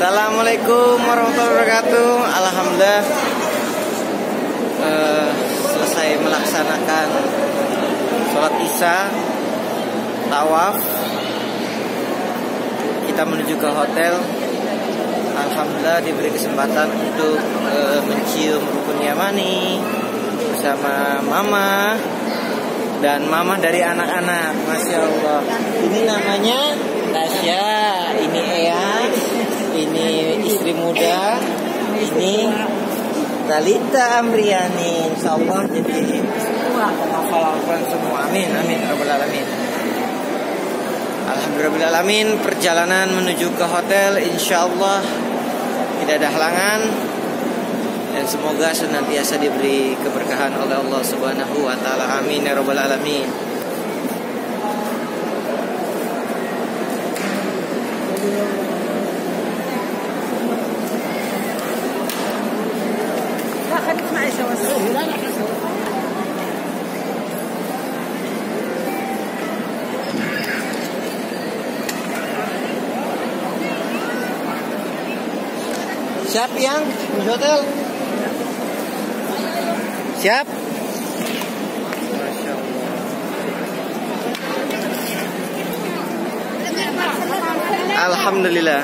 Assalamualaikum warahmatullahi wabarakatuh. Alhamdulillah uh, selesai melaksanakan sholat isya, tawaf. Kita menuju ke hotel. Alhamdulillah diberi kesempatan untuk uh, mencium rukun yamani bersama mama dan mama dari anak-anak. Masya Allah. Ini namanya Tasya, istri muda, ini Talita Amriani. Insya Allah jadi hafal semua. Amin, amin, Rabbal Alamin. Alhamdulillah Alamin perjalanan menuju ke hotel insya Allah tidak ada halangan dan semoga senantiasa diberi keberkahan oleh Allah Subhanahu wa taala. Amin ya rabbal alamin. Siap yang di hotel? Siap? Alhamdulillah.